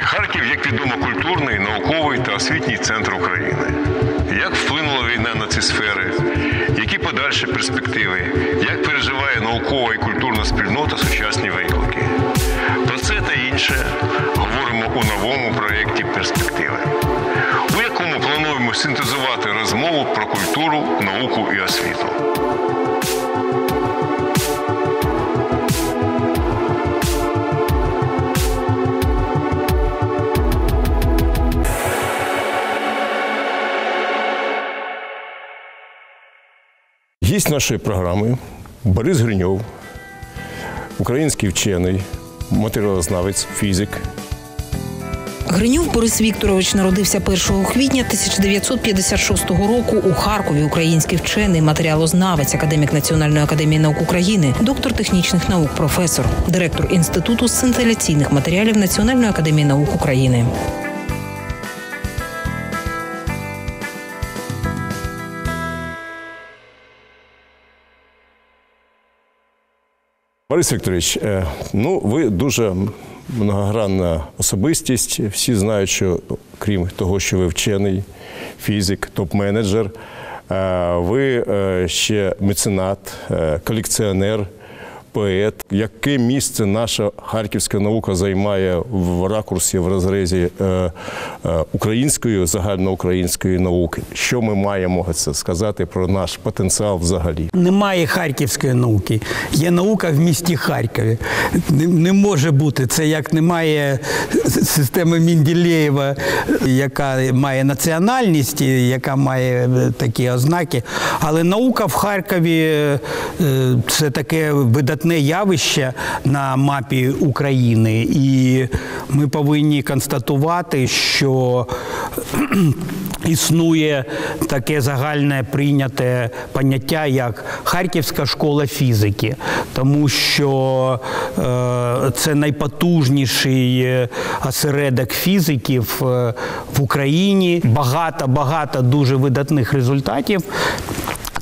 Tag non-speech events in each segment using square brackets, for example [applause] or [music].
Харків, як відомо, культурний, науковий та освітній центр України. Як вплинула війна на ці сфери? Які подальші перспективи? Як переживає наукова і культурна спільнота сучасні виклики? Про це та інше говоримо у новому проєкті Перспективи, у якому плануємо синтезувати розмову про культуру, науку і освіту. Гість нашої програми Борис Гриньов, український вчений, матеріалознавець, фізик. Гриньов Борис Вікторович народився 1 квітня 1956 року у Харкові. Український вчений, матеріалознавець, академік Національної академії наук України, доктор технічних наук, професор, директор інституту сцинтиляційних матеріалів Національної академії наук України. Борис Вікторович, е, ну ви дуже многогранна особистість. Всі знають, що крім того, що ви вчений, фізик, топ-менеджер, е, ви е, ще меценат, колекціонер, поет. Яке місце наша харківська наука займає в ракурсі, в розрізі е, е, української, загальноукраїнської науки? Що ми маємо це сказати про наш потенціал взагалі? Немає харківської науки. Є наука в місті Харкові. Не, не може бути. Це як немає системи Мінділеєва, яка має національність, яка має такі ознаки. Але наука в Харкові е, це таке видатне явище на мапі України. І ми повинні констатувати, що Існує таке загальне прийняте поняття, як Харківська школа фізики, тому що е, це найпотужніший е, осередок фізиків е, в Україні. Багато, багато дуже видатних результатів.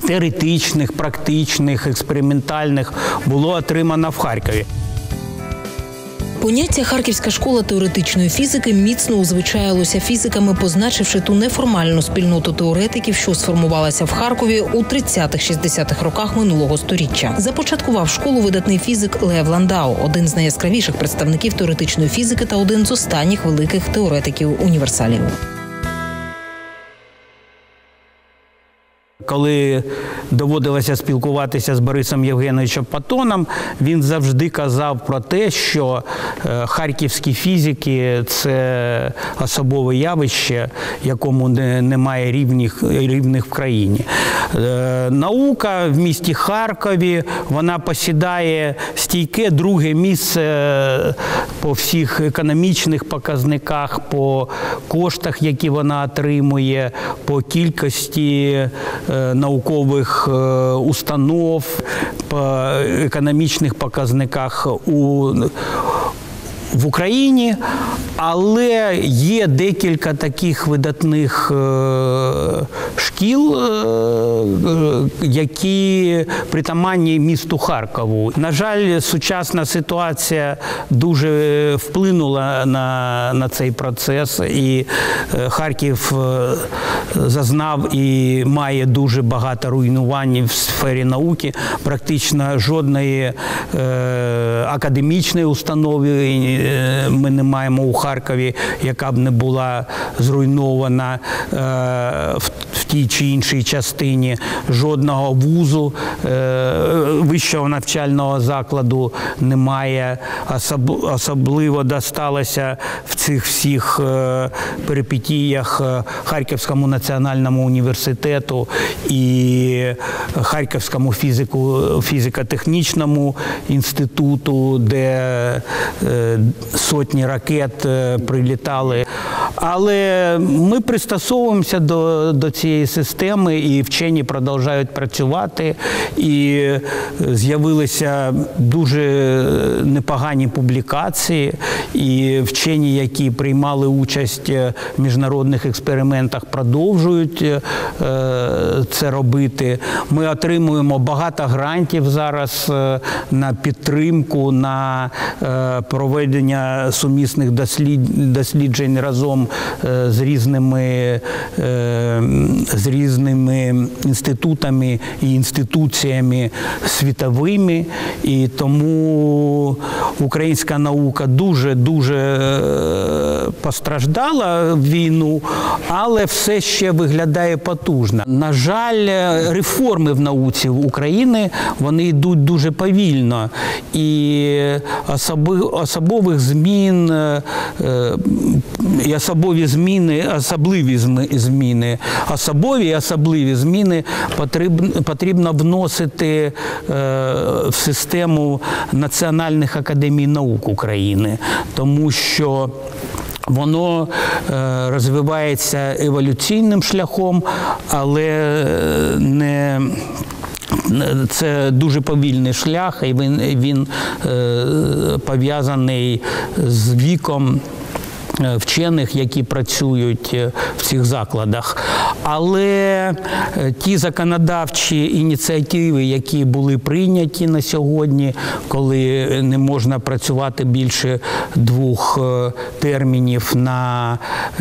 Теоретичних, практичних, експериментальних було отримано в Харкові. Поняття Харківська школа теоретичної фізики міцно узвичаїлося фізиками, позначивши ту неформальну спільноту теоретиків, що сформувалася в Харкові у 30-60-х роках минулого століття. Започаткував школу видатний фізик Лев Ландау, один з найяскравіших представників теоретичної фізики та один з останніх великих теоретиків універсалів. Коли доводилося спілкуватися з Борисом Євгеновичем Патоном, він завжди казав про те, що е, харківські фізики це особове явище, якому немає рівних, рівних в країні. Е, Наука в місті Харкові вона посідає стійке друге місце по всіх економічних показниках, по коштах, які вона отримує, по кількості е, наукових е, установ, по економічних показниках у в Україні, але є декілька таких видатних е, шкіл, е, е, які притаманні місту Харкову. На жаль, сучасна ситуація дуже вплинула на, на цей процес, і Харків зазнав і має дуже багато руйнувань в сфері науки. Практично жодної академічної установи е, ми не маємо у Харкові, яка б не була зруйнована е, тій чи іншій частині. Жодного вузу е, вищого навчального закладу немає. Особливо досталося в цих всіх е, перипетіях е, Харківському національному університету і Харківському фізику, фізико-технічному інституту, де сотні ракет прилітали. Але ми пристосовуємося до, до цієї системи, і вчені продовжують працювати. І е, з'явилися дуже непогані публікації, і вчені, які приймали участь е, в міжнародних експериментах, продовжують е, це робити. Ми отримуємо багато грантів зараз на підтримку, на проведення сумісних дослід- досліджень разом з різними, з різними інститутами і інституціями світовими. І тому українська наука дуже дуже е, постраждала війну, але все ще виглядає потужно. На жаль, реформи в науці в України вони йдуть дуже повільно, і особових змін е, е, і особові зміни, особливі зміни, особові і особливі зміни потрібно, вносити е, в систему національних академій наук України, тому що Воно е, розвивається еволюційним шляхом, але е, не це дуже повільний шлях, і він, він пов'язаний з віком вчених, які працюють е, в цих закладах. Але е, ті законодавчі ініціативи, які були прийняті на сьогодні, коли не можна працювати більше двох е, термінів на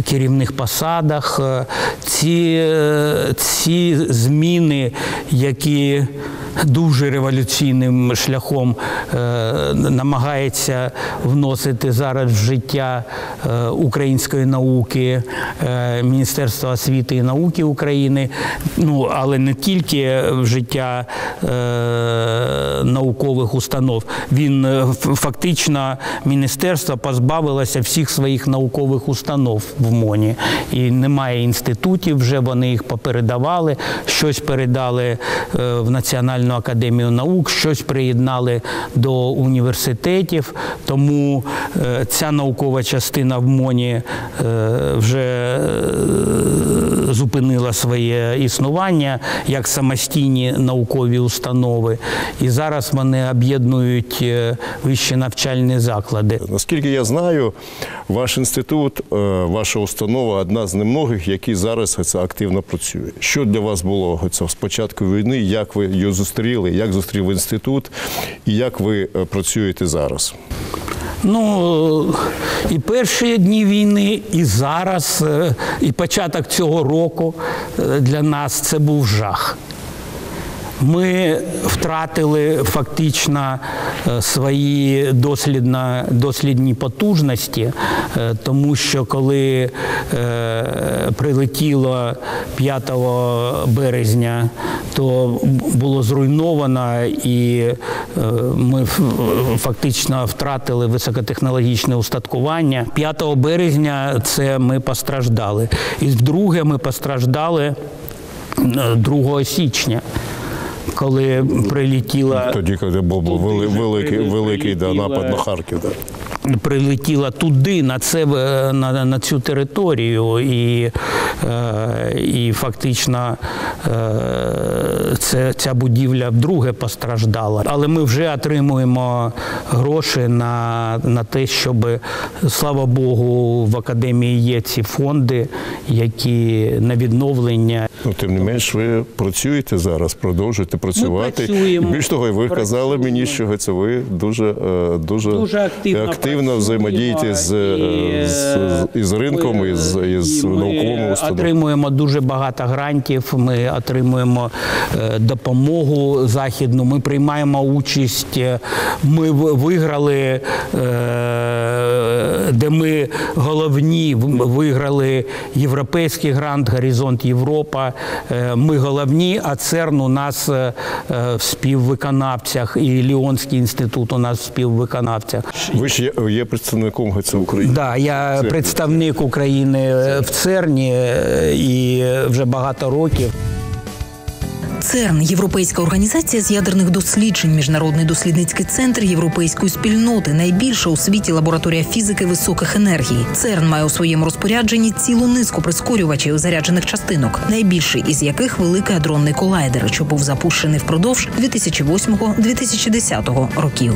керівних посадах, е, ці, е, ці зміни, які дуже революційним шляхом е, намагається вносити зараз в життя е, української науки е, Міністерство освіти і науки України, ну але не тільки в життя наукових установ. Він фактично міністерство позбавилося всіх своїх наукових установ в МОНі. І немає інститутів вже, вони їх попередавали, щось передали в Національну академію наук, щось приєднали до університетів. Тому е, ця наукова частина в МОНі е, вже е, зупинила своє існування як самостійні наукові установи. І зараз вони об'єднують вищі навчальні заклади. Наскільки я знаю, ваш інститут, ваша установа одна з немногих, які зараз активно працює. Що для вас було це, з початку війни? Як ви її зустріли? Як зустрів інститут? І як ви е, працюєте зараз? Ну і перші дні війни, і зараз, е, і початок цього року е, для нас це був жах. Ми втратили фактично е, свої дослідно, дослідні потужності, е, тому що коли е, прилетіло 5 березня, то було зруйновано і ми фактично втратили високотехнологічне устаткування. 5 березня це ми постраждали. І вдруге ми постраждали е, 2 січня. Коли прилетіла Тоді, коли був великий, великий да, напад на Харків. Да. Прилетіла туди, на це е, на, на цю територію, і, е, і фактично е, це, ця будівля вдруге постраждала. Але ми вже отримуємо гроші на, на те, щоб слава Богу, в академії є ці фонди, які на відновлення. Ну, тим не менш, ви працюєте зараз, продовжуєте працювати. працюємо. І більш того, ви казали мені, що це ви дуже, дуже, Дуже активно активно працюємо, взаємодієте з, і, з, з, із ринком, ми, і з, із і науковими установами. Отримуємо дуже багато грантів. Ми отримуємо е, допомогу західну. Ми приймаємо участь. е, Ми виграли, е, де ми головні виграли європейський грант Горизонт Європа. Е, Ми головні, а ЦЕРН у нас е, е, в співвиконавцях, і Ліонський інститут у нас в співвиконавцях. Ви ж є, є представником ГЦ України. Да, я представник України в ЦЕРНі е, і вже багато років. ЦЕРН європейська організація з ядерних досліджень, міжнародний дослідницький центр європейської спільноти, найбільша у світі лабораторія фізики високих енергій. ЦЕРН має у своєму розпорядженні цілу низку прискорювачів заряджених частинок, найбільший із яких великий адронний колайдер, що був запущений впродовж 2008-2010 років.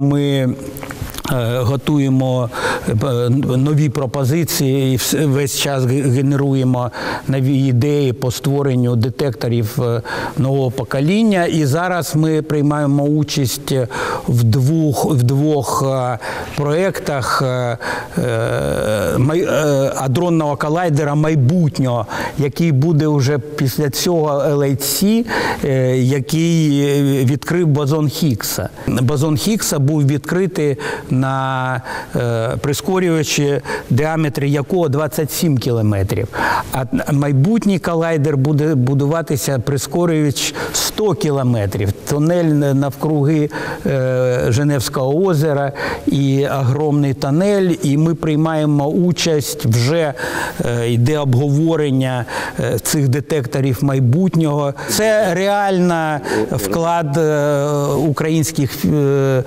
Ми готуємо е, нові пропозиції і весь час генеруємо нові ідеї по створенню детекторів е, нового покоління. І зараз ми приймаємо участь в двох, в двох е, проєктах е, е, е, адронного колайдера майбутнього, який буде вже після цього LHC, е, який е, відкрив бозон Хіггса. Бозон Хіггса був відкритий на е, прискорювачі, діаметри якого 27 кілометрів. А майбутній колайдер буде будуватися прискорювач 100 кілометрів. Тунель навкруги е, Женевського озера і огромний тунель. І ми приймаємо участь вже е, йде обговорення цих детекторів майбутнього. Це реально вклад українських е,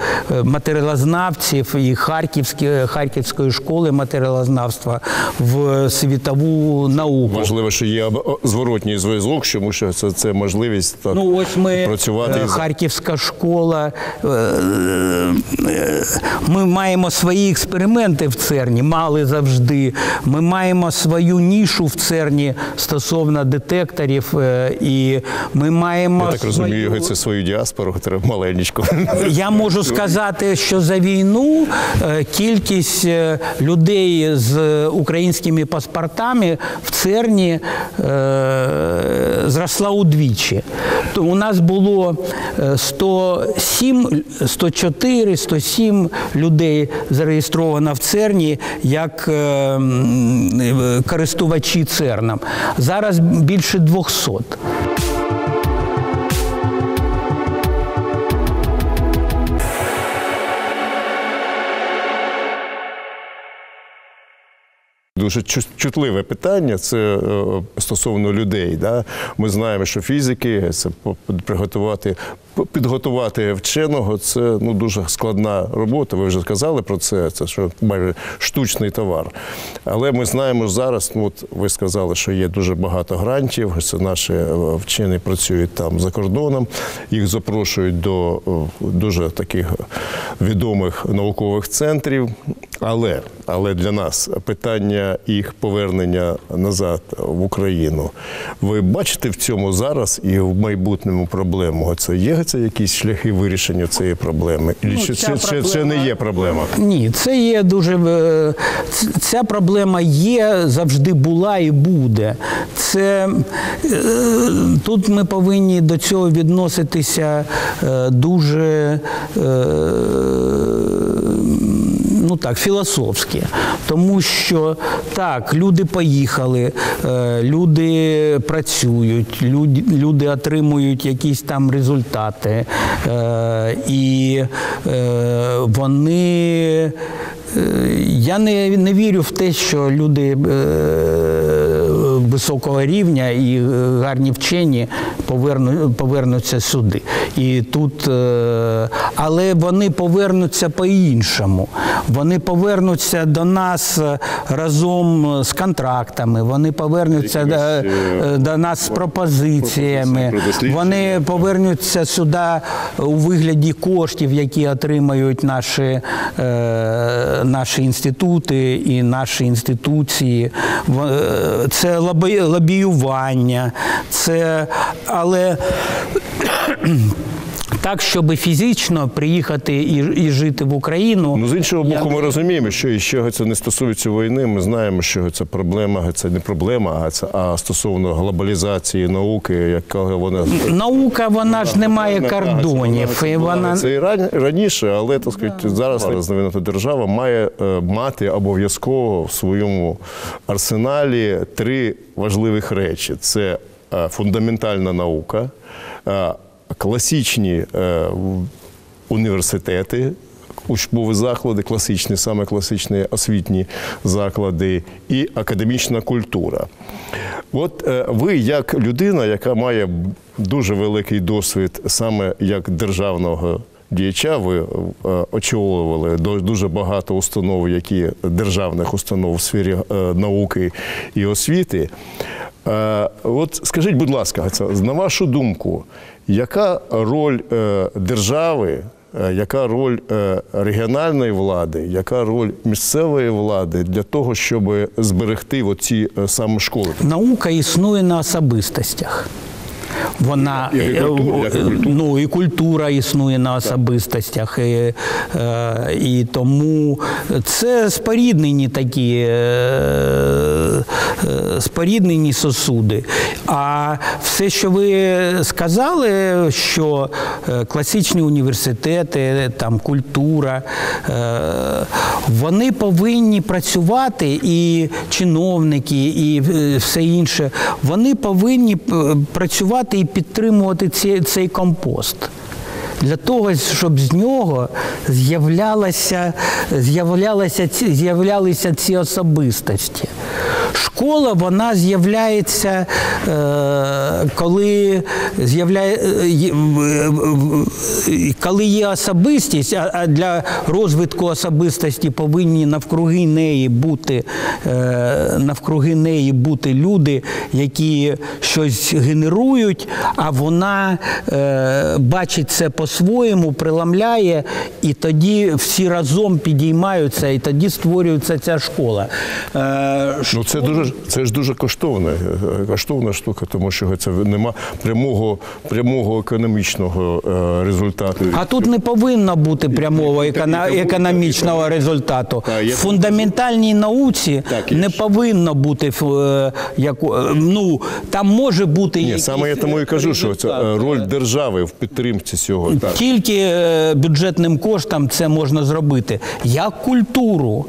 матеріалознавців і Харківські- Харківської школи матеріалознавства в світову науку. Важливо, що є зворотній зв'язок, тому що це, це можливість так Ну, ось ми працювати е, Харківська школа. е, е, Ми маємо свої експерименти в ЦЕРНі, мали завжди. Ми маємо свою нішу в ЦЕРНі стосовно детекторів, і ми маємо Я так розумію, свою- це свою діаспору, треба маленечку. я можу сказати, що за війну е, кількість е, людей з українськими паспортами в ЦЕРНі е, зросла удвічі. То у нас було е, 107, 104, 107 людей зареєстровано в ЦЕРНі як користувачі ЦЕРНом. Зараз більше 200. Дуже чутливе питання. Це е, стосовно людей. Да? Ми знаємо, що фізики це приготувати, підготувати вченого. Це ну дуже складна робота. Ви вже сказали про це. Це що майже штучний товар. Але ми знаємо зараз. Ну от ви сказали, що є дуже багато грантів. Це наші е, вчені працюють там за кордоном. Їх запрошують до е, дуже таких відомих наукових центрів. Але, але для нас питання їх повернення назад в Україну. Ви бачите в цьому зараз і в майбутньому проблему? Це є це якісь шляхи вирішення цієї проблеми? Ну, чи, чи, чи, чи не є проблема? Ні, це є дуже е, ця проблема є, завжди була і буде. Це е, тут ми повинні до цього відноситися е, дуже. Ну так, філософські, тому що так, люди поїхали, е, люди працюють, люди, люди отримують якісь там результати, е, і е, вони. Я не, не вірю в те, що люди високого рівня і е, гарні вчені поверну, повернуться сюди. І тут, е, але вони повернуться по-іншому. Вони повернуться до нас е, разом з контрактами, вони повернуться до, до нас з пропозиціями. Вони повернуться сюди у вигляді коштів, які отримають наші, наші інститути і наші інституції. Це лоби- лобіювання, це але. Так, щоб фізично приїхати і, і жити в Україну. Ну, з іншого боку, не- ми розуміємо, що і що це не стосується війни. Ми знаємо, що це проблема, це не проблема, а це а стосовно глобалізації науки, яка вона Наука, вона ж не має кордонів. І вона... Це і ран- раніше, але так сказати, зараз розвинута держава має е, мати обов'язково в своєму арсеналі три важливих речі: це е, фундаментальна наука, е, класичні е, університети. учбові заклади, класичні, саме класичні освітні заклади, і академічна культура. От е, ви, як людина, яка має дуже великий досвід саме як державного діяча, ви е, очолювали дуже багато установ, які державних установ в сфері е, науки і освіти. Е, От скажіть, будь ласка, на вашу думку, яка роль держави, яка роль регіональної влади, яка роль місцевої влади для того, щоб зберегти оці саме школи? Наука існує на особистостях. Вона І- і культура, і е, культура. ну і культура існує на особистостях, і, е, і тому це споріднені такі е, споріднені сосуди. А все, що ви сказали, що класичні університети, там культура, вони повинні працювати, і чиновники, і все інше, вони повинні працювати і підтримувати ці- цей компост. Для того, щоб з нього з'являлися, з'являлися, ці, особистості. Школа вона з'являється, е, коли, з'являє, е, коли є особистість, а, для розвитку особистості повинні навкруги неї бути, е, навкруги неї бути люди, які щось генерують, а вона бачить це по-своєму, приламляє, і тоді всі разом підіймаються, і тоді створюється ця школа. Е, Ну це дуже це ж дуже коштовна, е, коштовна штука, тому що це нема прямого прямого економічного е, результату. А тут не повинно бути прямого економічного результату. В фундаментальній науці не повинно бути е, е, ну там може бути Ні, саме я тому і кажу, що це е, роль держави в підтримці цього. Тільки е, бюджетним коштом це можна зробити. Як культуру.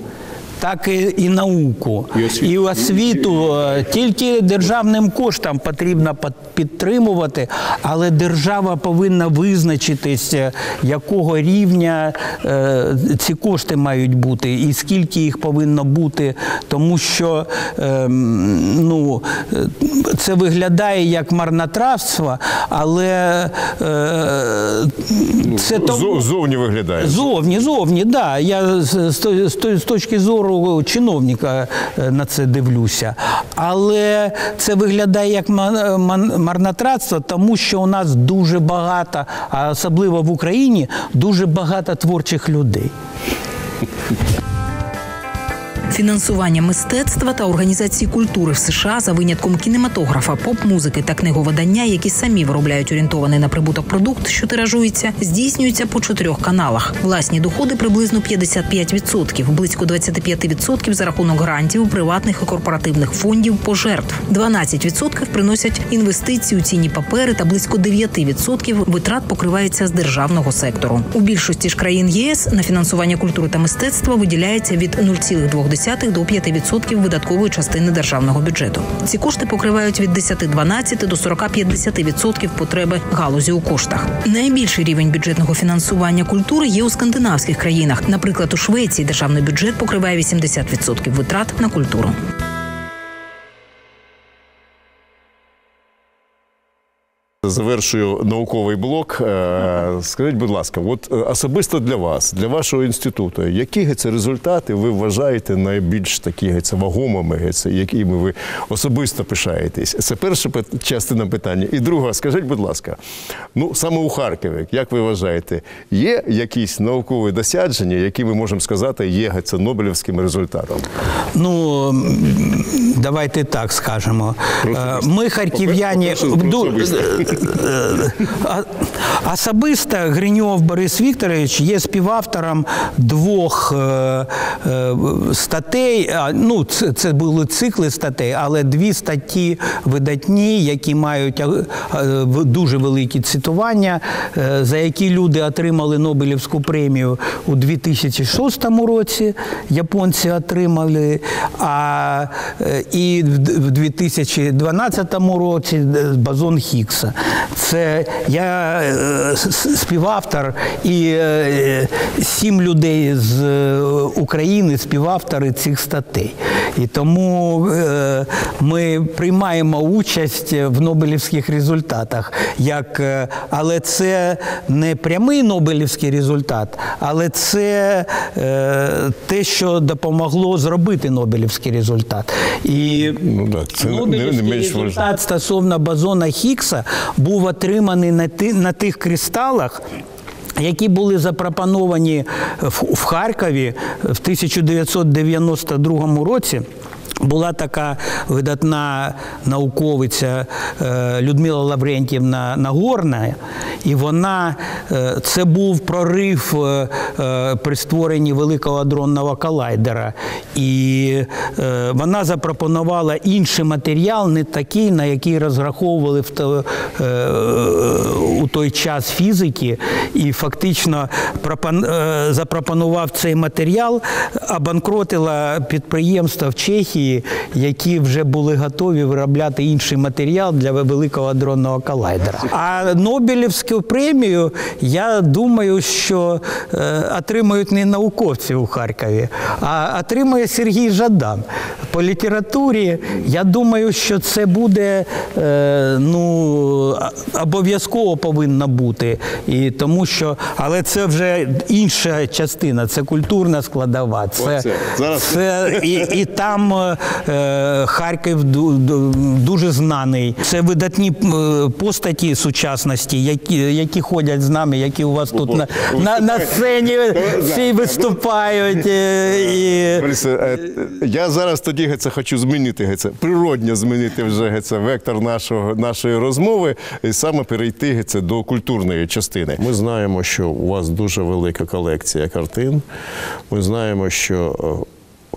Так і, і науку, І освіту. і освіту е, тільки державним коштом потрібно підтримувати, але держава повинна визначитися, якого рівня е, ці кошти мають бути, і скільки їх повинно бути, тому що е, ну, е, це виглядає як марнотравство, але е, це тому- Зо- Зовні виглядає. Зовні, зовні, да. Я з, з, з, з точки зору чиновника е, на це дивлюся. Але це виглядає як марнотратство, тому що у нас дуже багато, а особливо в Україні, дуже багато творчих людей. Фінансування мистецтва та організації культури в США за винятком кінематографа, поп-музики та книговидання, які самі виробляють орієнтований на прибуток продукт, що тиражується, здійснюються по чотирьох каналах. Власні доходи приблизно 55%, близько 25% за рахунок грантів, приватних і корпоративних фондів, пожертв. 12% приносять інвестиції у цінні папери та близько 9% витрат покривається з державного сектору. У більшості ж країн ЄС на фінансування культури та мистецтва виділяється від 0,2 до 5% видаткової частини державного бюджету. Ці кошти покривають від 10-12 до 40-50% потреби галузі у коштах. Найбільший рівень бюджетного фінансування культури є у скандинавських країнах. Наприклад, у Швеції державний бюджет покриває 80% витрат на культуру. Завершую науковий блок. Е, Скажіть, будь ласка, от е, особисто для вас, для вашого інституту, які це результати ви вважаєте найбільш такі це вагомими, це якими ви особисто пишаєтесь? Це перша частина питання. І друга, скажіть, будь ласка, ну саме у Харкові, як ви вважаєте, є якісь наукові досядження, які ми можемо сказати, є це Нобелівським результатом? Ну давайте так скажемо. Е, Ми харків'яні ду- особисто. е, Гриньов Борис Вікторович є співавтором двох е, е, статей. Ну, це, були цикли статей, але дві статті видатні, які мають дуже великі цитування, за які люди отримали Нобелівську премію у 2006 році. Японці отримали, а і в 2012 році бозон Хіггса. Це я е, співавтор і е, сім людей з е, України співавтори цих статей. І тому ми приймаємо участь в Нобелівських результатах. Як, але це не прямий Нобелівський результат, але це те, що допомогло зробити Нобелівський результат. І Ну так, це не, не Нобелівський менш важливо. результат стосовно бозона Хіггса був отриманий на, ти, на тих кристалах. Які були запропоновані в, в Харкові в 1992 році. Була така видатна науковиця е, Людмила Лаврентівна Нагорна, і вона е, це був прорив е, при створенні великого адронного колайдера. І вона запропонувала інший матеріал, не такий, на який розраховували у той час фізики, і фактично запропонував цей матеріал, обанкротила підприємства в Чехії, які вже були готові виробляти інший матеріал для великого адронного колайдера. А Нобелівську премію, я думаю, що е, отримують не науковці у Харкові, а отримує Сергій Жадан. По літературі, я думаю, що це буде е, ну, обов'язково повинно бути. І тому що, але це вже інша частина, це культурна складова. Це, Оце. Зараз- це і, і там е, Харків ду- ду- дуже знаний. Це видатні е, постаті сучасності, які, які ходять з нами, які у вас тут на, на, на сцені всі виступають. е, І, е, я зараз тоді геце, хочу змінити геце, природньо змінити вже геце, вектор нашого, нашої розмови і саме перейти геце, до культурної частини. Ми знаємо, що у вас дуже велика колекція картин. Ми знаємо, що е,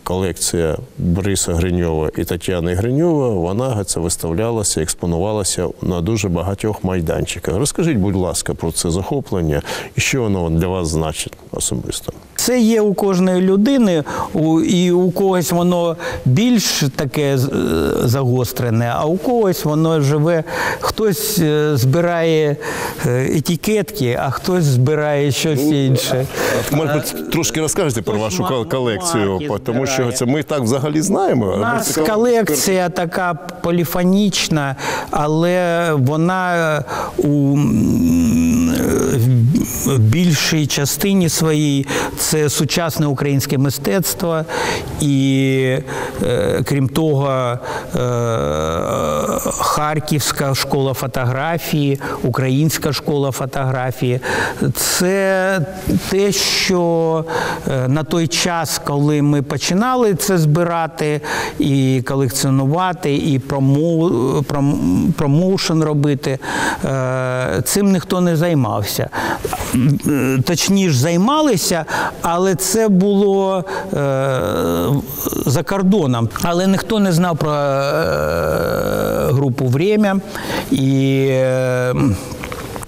колекція Бориса Гриньова і Тетяни Гриньова, вона геце, виставлялася, експонувалася на дуже багатьох майданчиках. Розкажіть, будь ласка, про це захоплення і що воно для вас значить особисто. Це є у кожної людини, і у когось воно більш таке е, загострене, а у когось воно живе. Хтось е, збирає е, етикетки, а хтось збирає щось інше. Може трошки розкажете про вашу колекцію, тому що збирає. це ми так взагалі знаємо. У нас колекція така поліфонічна, але вона е, у е, в більшій частині своїй це сучасне українське мистецтво, і е, крім того, Харківська школа фотографії, Українська школа фотографії. Це те, що на той час, коли ми починали це збирати і колекціонувати, і промоу, промоушен робити, е, цим ніхто не займався. Точніше, займалися, але це було е, за кордоном. Але ніхто не знав про е, групу «Время» і.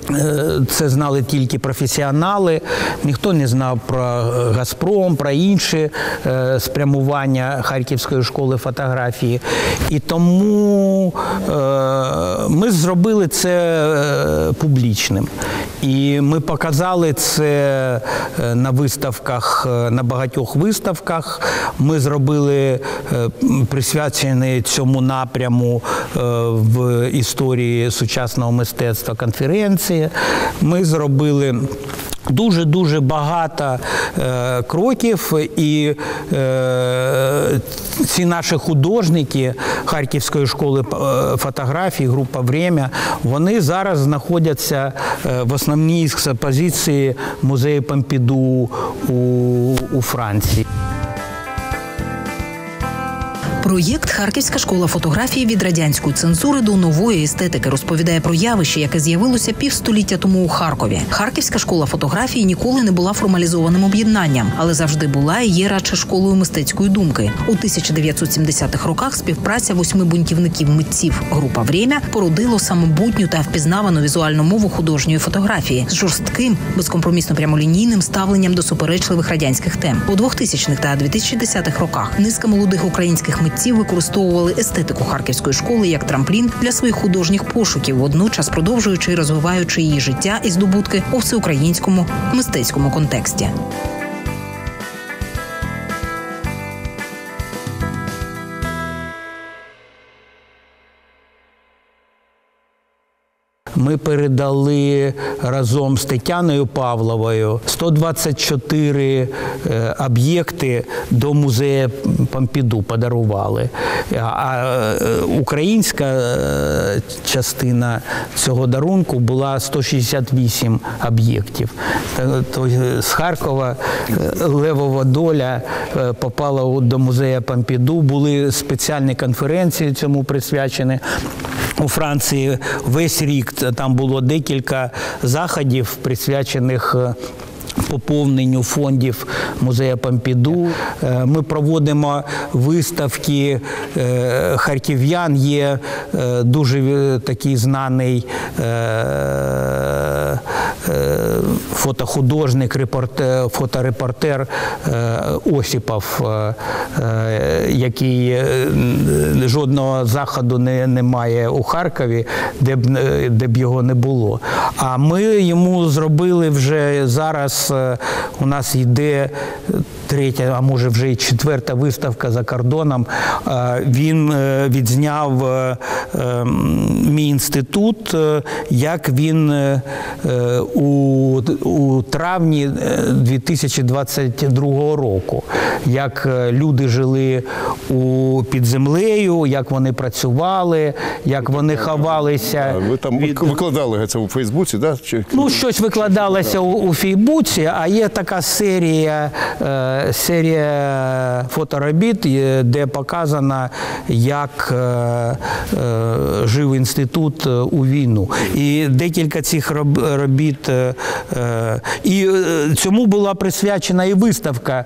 Е, Це знали тільки професіонали, ніхто не знав про е, Газпром, про інші е, спрямування Харківської школи фотографії. І тому ми зробили це публічним. І ми показали це на виставках, на багатьох виставках. Ми зробили м, присвячений цьому напряму в історії сучасного мистецтва конференції. Ми зробили. Дуже дуже багато е, кроків, і е, ці наші художники Харківської школи е, фотографії, група «Время», вони зараз знаходяться е, в основній експозиції музею Помпіду у, у Франції. Проєкт Харківська школа фотографії від радянської цензури до нової естетики розповідає про явище, яке з'явилося півстоліття тому у Харкові. Харківська школа фотографії ніколи не була формалізованим об'єднанням, але завжди була і є радше школою мистецької думки. У 1970-х роках співпраця восьми бунтівників митців група «Время» породило самобутню та впізнавану візуальну мову художньої фотографії з жорстким, безкомпромісно прямолінійним ставленням до суперечливих радянських тем. У 2000-х та 2010-х роках низка молодих українських митців митці використовували естетику харківської школи як трамплін для своїх художніх пошуків, водночас продовжуючи і розвиваючи її життя і здобутки у всеукраїнському мистецькому контексті. Ми передали разом з Тетяною Павловою 124 е, об'єкти до музею Помпіду подарували. А е, українська е, частина цього дарунку була 168 об'єктів. З Харкова левова доля попала до музею Помпіду. Були спеціальні конференції цьому присвячені. У Франції весь рік там було декілька заходів, присвячених е, поповненню фондів музею Помпіду. Е, Ми проводимо виставки е, харків'ян. Є дуже такий знаний фотохудожник, репортер, фоторепортер е, Осіпов, е, е, який жодного заходу не, немає у Харкові, де б, де б його не було. А ми йому зробили вже зараз. У нас йде третя, а може вже і четверта виставка за кордоном. Е, Він е, відзняв е, е, мій інститут, як він у, у травні е, 2022 року, як люди жили у під землею, як вони працювали, як вони ховалися. Ви там від- викладали це у Фейсбуці, да? Чи... Ну, щось викладалося у, у Фейсбуці, а є така серія, серія фоторобіт, е, де показано, як е, е, жив інститут у війну. І декілька цих робіт. і цьому була присвячена і виставка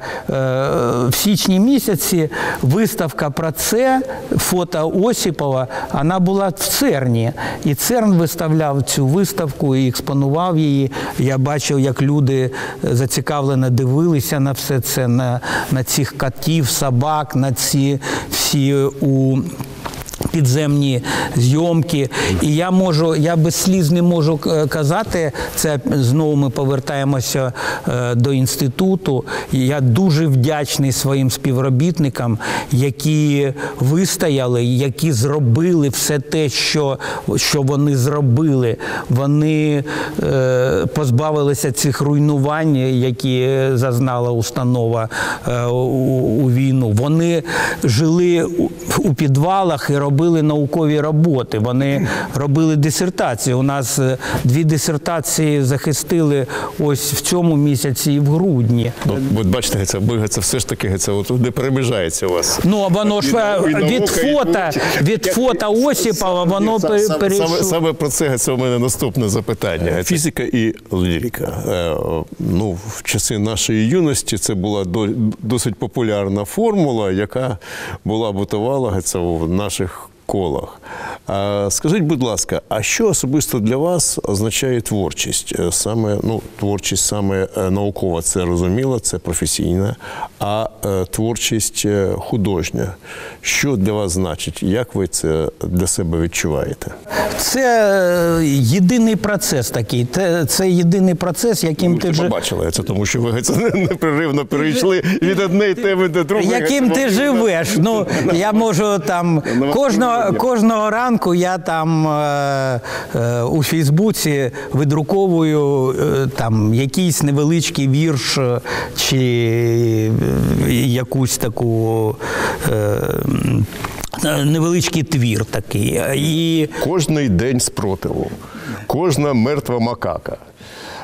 в січні місяці. Виставка про це, фото Осіпова, вона була в ЦЕРНі. І ЦЕРН виставляв цю виставку і експонував її. Я бачив, як люди зацікавлено дивилися на все це, на, на цих котів, собак, на ці всі у. Підземні зйомки, і я можу, я без сліз не можу е, казати. Це знову ми повертаємося е, до інституту. Я дуже вдячний своїм співробітникам, які вистояли, які зробили все те, що, що вони зробили. Вони е, позбавилися цих руйнувань, які зазнала установа у, війну. Вони жили у підвалах і робили наукові роботи. Вони робили дисертації. У нас е, дві дисертації захистили ось в цьому місяці і в грудні. Ну, от бачите, це, це все ж таки це от, не переміжається у вас. Ну, а воно ж е, І від фото, від фото Осіпова, воно перейшло. саме, саме про це, це у мене наступне запитання. Фізика і лірика. Е, Ну, в часи нашої юності це була до- досить популярна формула, яка була бутувала це у наших колах. Скажіть, будь ласка, а що особисто для вас означає творчість? Е, Саме ну, творчість саме е, наукова, це розуміло, це професійна, а е, творчість художня. Що для вас значить? Як ви це для себе відчуваєте? Це єдиний процес такий. Це, це єдиний процес, яким Ви ти вже побачили це, тому що ви це непреривно перейшли від однієї теми до другої. яким ти живеш. Ну я можу там кожного, кожного ранку я там е, е, у Фейсбуці видруковую е, там якийсь невеличкий вірш е, чи е, якусь таку. Е, Невеличкий твір такий. І Кожний день спротиву, кожна мертва макака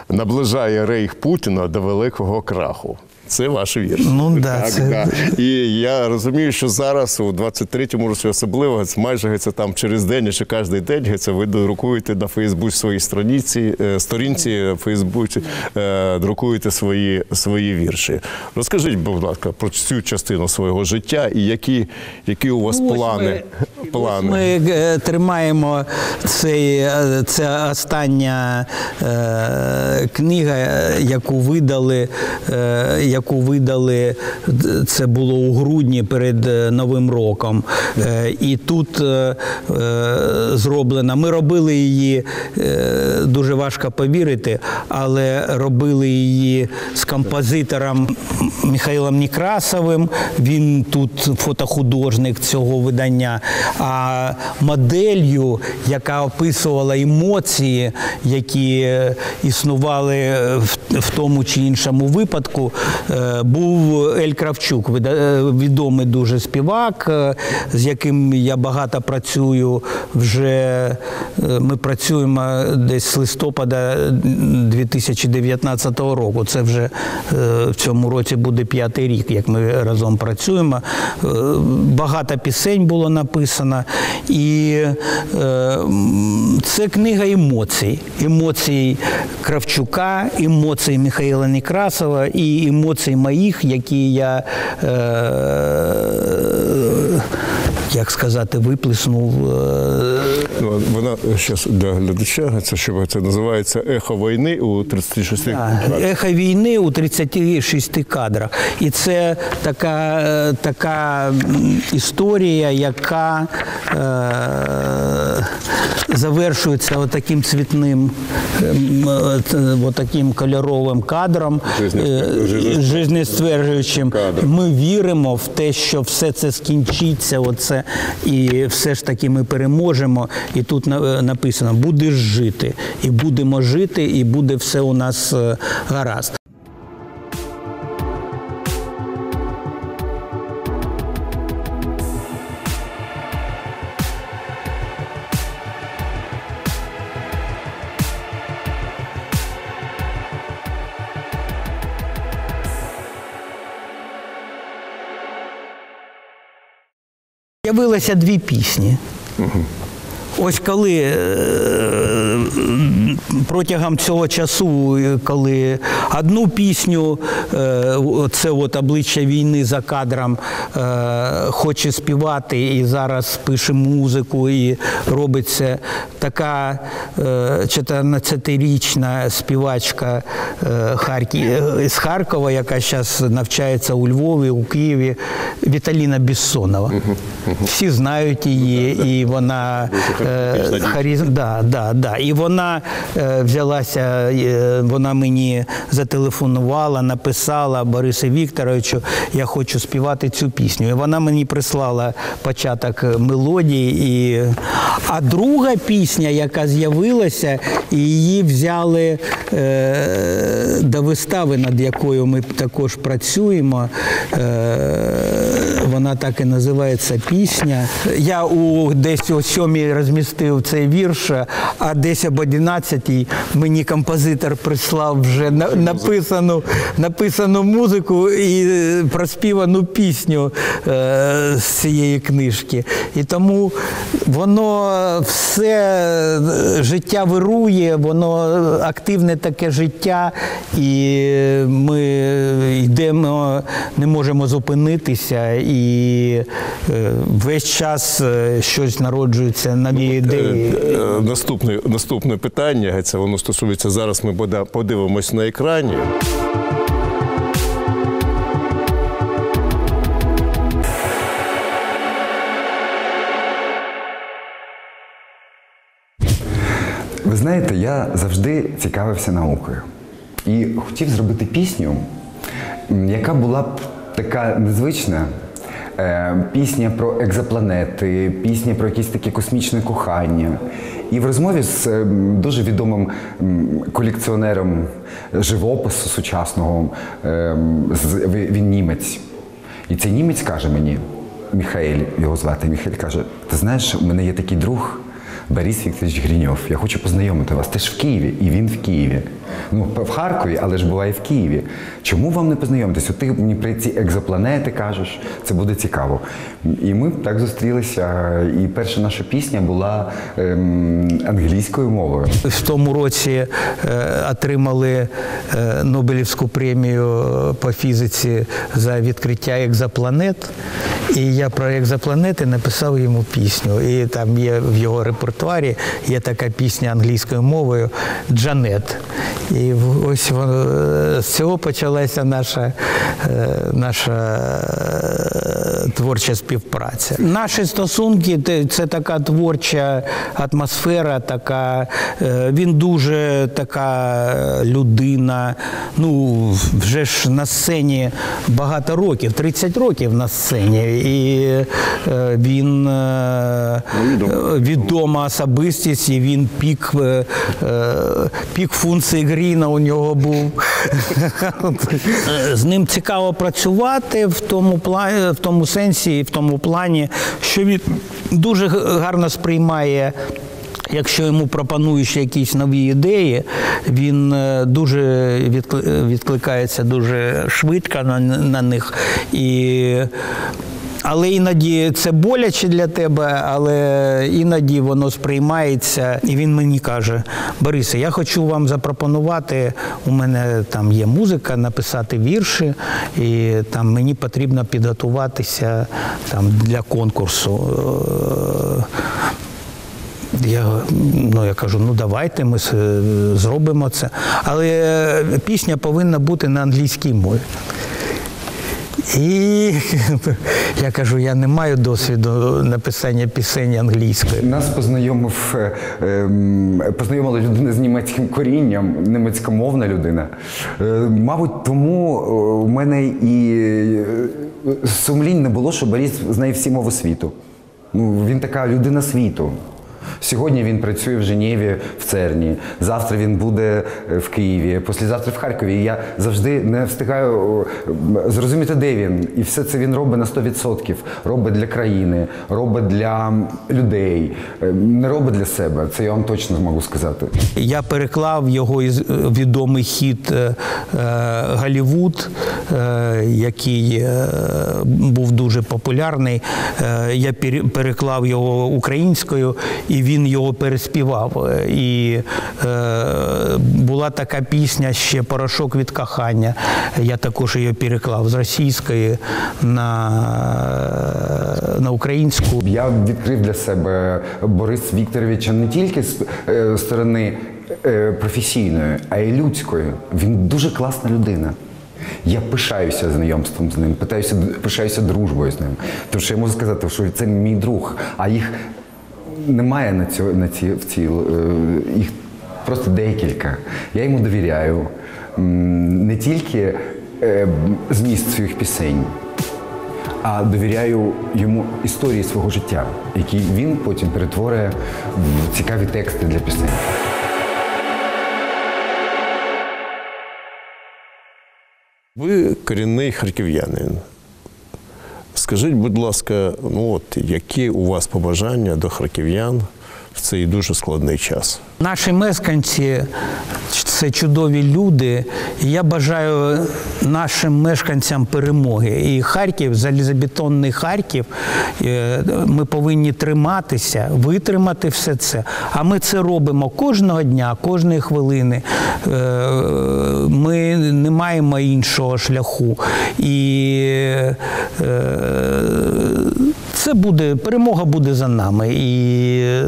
наближає рейх Путіна до великого краху. Це ваш вірш. Ну, да, так, це- да. І я розумію, що зараз, у 23-му році особливо, майже геться, там через день, чи кожен день геться, ви друкуєте на Фейсбуці своїй страниці, е, сторінці в Фейсбуці, е, друкуєте свої, свої вірші. Розкажіть, будь ласка, про цю частину свого життя і які, які у вас Ну, ось плани. ми- плани. Ми е, тримаємо цей, це остання е, книга, яку видали, е, яку видали, це було у грудні перед е, Новим роком. Е, І тут е, зроблена. Ми робили її дуже важко повірити, але робили її з композитором Михайлом Некрасовим. Він тут фотохудожник цього видання. А моделлю, яка описувала емоції, які існували в, тому чи іншому випадку, був Ель Кравчук, е, відомий дуже співак, е, з яким я багато працюю. Вже е, ми працюємо десь з листопада 2019 року. Це вже е, в цьому році буде п'ятий рік, як ми разом працюємо. Е, Багато пісень було написано, і е, це книга емоцій. Емоцій Кравчука, емоцій Михайла Некрасова і емоцій моїх, які я. Е, як сказати, виплеснув е, вона зараз для глядача, це що це називається ехо війни у 36 Да, Ехо війни у 36 кадрах. І це така, е, така історія, яка е, завершується отаким цвітним, ем, е, отаким кольоровим кадром, Жизнестверджуючим. е, Ми віримо в те, що все це скінчиться, оце, і все ж таки ми переможемо. І тут написано: будеш жити, і будемо жити, і буде все у нас е, гаразд. З'явилося дві пісні. Ось коли е, протягом цього часу, е, коли одну пісню, е, це от обличчя війни за кадром, е, хоче співати і зараз пише музику, і робиться така е, 14-річна співачка е, е, з Харкова, яка зараз навчається у Львові, у Києві, Віталіна Біссонова. Всі знають її, і вона е, харіз... да, да, да. І вона е, взялася, е, вона мені зателефонувала, написала Борису Вікторовичу, я хочу співати цю пісню. І вона мені прислала початок мелодії. І... А друга пісня, яка з'явилася, і її взяли е, до вистави, над якою ми також працюємо. Е, вона так і називається пісня. Я у десь о сьомій розмістив цей вірш, а десь об одинадцятій мені композитор прислав вже на- написану, написану музику і е, проспівану пісню е, з цієї книжки. І тому воно все е, життя вирує, воно активне таке життя, і ми йдемо, не можемо зупинитися, і е, весь час е, щось народжується, нові ідеї. Наступне, наступне питання, це воно стосується зараз. Ми подивимось на екрані. Ви знаєте, я завжди цікавився наукою і хотів зробити пісню, яка була б така незвична. Е, Пісня про екзопланети, пісня про якесь таке космічне кохання. І в розмові з е, дуже відомим колекціонером живопису сучасного, е, він німець. І цей німець каже мені, Міхаель, його звати, Міхаель каже: Ти знаєш, у мене є такий друг Борис Вікторович Гриньов. Я хочу познайомити вас. Ти ж в Києві, і він в Києві. Ну, в Харкові, але ж буває в Києві. Чому вам не познайомитись? От ти мені про ці екзопланети кажеш, це буде цікаво. І ми так зустрілися. І перша наша пісня була ем, англійською мовою. В тому році е, отримали е, Нобелівську премію е, по фізиці за відкриття екзопланет. І я про екзопланети написав йому пісню. І там є в його репортажі репертуарі є така пісня англійською мовою Джанет. І ось воно, е, з цього почалася наша, е, наша е, творча співпраця. Наші стосунки це така творча атмосфера, така, він дуже така людина. Ну, вже ж на сцені багато років, 30 років на сцені. І він е, відома особистість, і він пік, е, е, пік функції Гріна у нього був. З ним цікаво працювати в тому плані, в тому сенсі, і в тому плані, що він дуже гарно сприймає. Якщо йому пропонують ще якісь нові ідеї, він е, дуже відкликається дуже швидко на, на них. І але іноді це боляче для тебе, але іноді воно сприймається. І він мені каже: Борисе, я хочу вам запропонувати. У мене там є музика, написати вірші, і там мені потрібно підготуватися там для конкурсу. Е, я, ну, я кажу, ну давайте ми зробимо це. Але пісня повинна бути на англійській мові. І [laughs] я кажу, я не маю досвіду написання пісень англійською. Нас познайомив, е, ем, познайомила людина з німецьким корінням, німецькомовна людина. Е, Мабуть, тому е, у мене і сумлінь не було, що Борис знає всі мови світу. Ну, він така людина світу. Сьогодні він працює в Женєві в Церні. Завтра він буде е, в Києві, післязавтра в Харкові. І я завжди не встигаю е, зрозуміти, де він. І все це він робить на 100%. Робить для країни, робить для людей, е, не робить для себе. Це я вам точно можу сказати. Я переклав його відомий хіт Голівуд, е, який був дуже популярний. Я переклав його українською, і він його переспівав. Е, І е, була така пісня ще Порошок від кохання. Я також її переклав з російської на, на українську. Я відкрив для себе Бориса Вікторовича не тільки з е, сторони е, професійної, а й людської. Він дуже класна людина. Я пишаюся знайомством з ним, питаюся, пишаюся дружбою з ним. Тому що я можу сказати, що це мій друг, а їх немає на цьо, на ці, в ці, е, їх просто декілька. Я йому довіряю не тільки е, зміст своїх пісень, а довіряю йому історії свого життя, які він потім перетворює в цікаві тексти для пісень. Ви корінний харків'янин. Скажіть, будь ласка, ну от які у вас побажання до харків'ян в цей дуже складний час? Наші мешканці це чудові люди. Я бажаю нашим мешканцям перемоги. І Харків, залізобетонний Харків, е, ми повинні триматися, витримати все це. А ми це робимо кожного дня, кожної хвилини. Е, Ми не маємо іншого шляху. І е, це буде, перемога буде за нами. І е,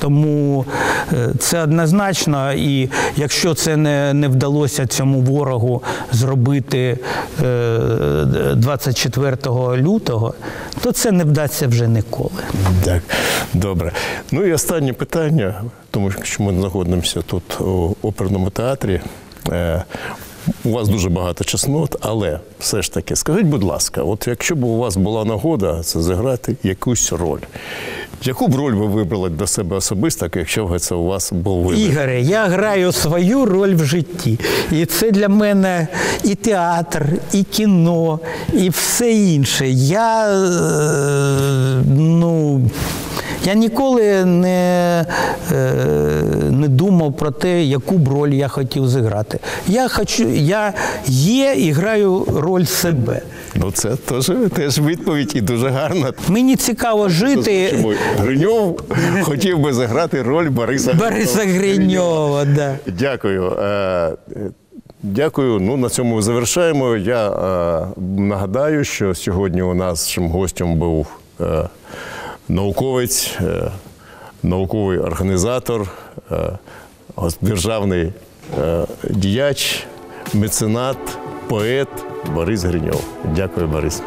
тому е, це однозначно. І якщо це не, не вдалося цьому ворогу зробити е, 24 лютого, то це не вдасться вже ніколи. Так, добре. Ну і останнє питання, тому що ми знаходимося тут у оперному театрі. У вас дуже багато чеснот, але все ж таки, скажіть, будь ласка, от якщо б у вас була нагода це зіграти якусь роль, яку б роль ви вибрали для себе особисто, якщо б це у вас був вибір? Ігоре, я граю свою роль в житті. І це для мене і театр, і кіно, і все інше. Я е, ну. Я ніколи не, е, не думав про те, яку б роль я хотів зіграти. Я хочу, я є і граю роль себе. Ну це теж, теж відповідь і дуже гарна. Мені цікаво жити. Чому Гриньов хотів би заграти роль Бориса. Бориса Гриньова, да. Дякую. Е, Дякую. Ну, на цьому завершаємо. Я е, нагадаю, що сьогодні у нас гостем був е, науковець, е, науковий організатор, е, державний е, діяч, меценат, поет Борис Гриньов. Дякую, Борис.